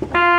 Bye.